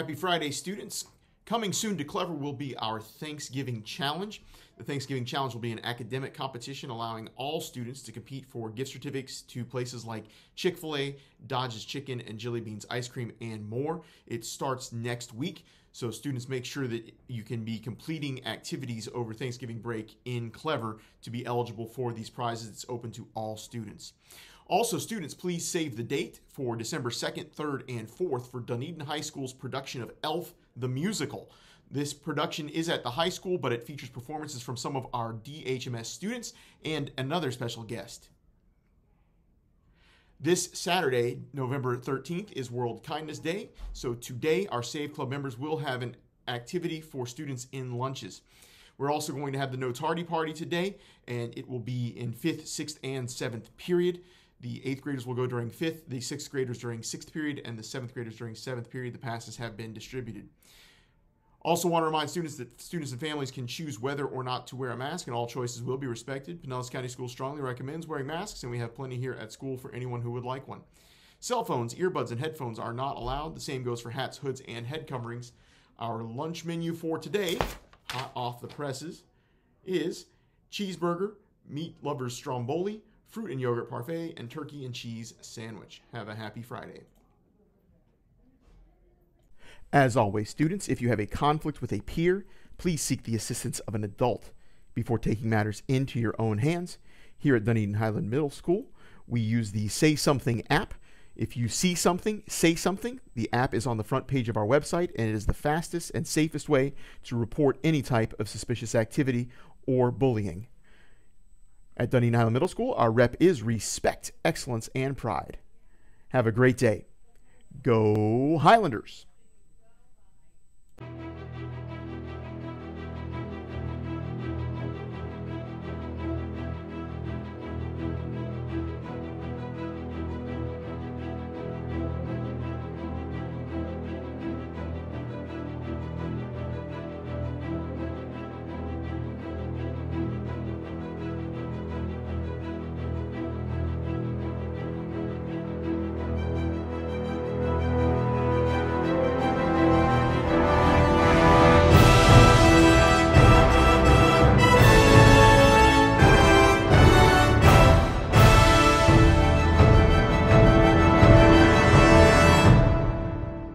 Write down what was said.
Happy Friday, students. Coming soon to Clever will be our Thanksgiving Challenge. The Thanksgiving Challenge will be an academic competition allowing all students to compete for gift certificates to places like Chick fil A, Dodge's Chicken, and Jilly Beans Ice Cream, and more. It starts next week, so students make sure that you can be completing activities over Thanksgiving break in Clever to be eligible for these prizes. It's open to all students. Also, students, please save the date for December 2nd, 3rd, and 4th for Dunedin High School's production of Elf the Musical. This production is at the high school, but it features performances from some of our DHMS students and another special guest. This Saturday, November 13th, is World Kindness Day. So today, our Save Club members will have an activity for students in lunches. We're also going to have the No Tardy Party today, and it will be in 5th, 6th, and 7th period. The eighth graders will go during fifth, the sixth graders during sixth period, and the seventh graders during seventh period. The passes have been distributed. Also, want to remind students that students and families can choose whether or not to wear a mask, and all choices will be respected. Pinellas County Schools strongly recommends wearing masks, and we have plenty here at school for anyone who would like one. Cell phones, earbuds, and headphones are not allowed. The same goes for hats, hoods, and head coverings. Our lunch menu for today, hot off the presses, is cheeseburger, meat lovers stromboli, fruit and yogurt parfait, and turkey and cheese sandwich. Have a happy Friday. As always, students, if you have a conflict with a peer, please seek the assistance of an adult before taking matters into your own hands. Here at Dunedin Highland Middle School, we use the Say Something app. If you see something, say something. The app is on the front page of our website, and it is the fastest and safest way to report any type of suspicious activity or bullying. At Dunedin Highland Middle School, our rep is respect, excellence, and pride. Have a great day. Go Highlanders!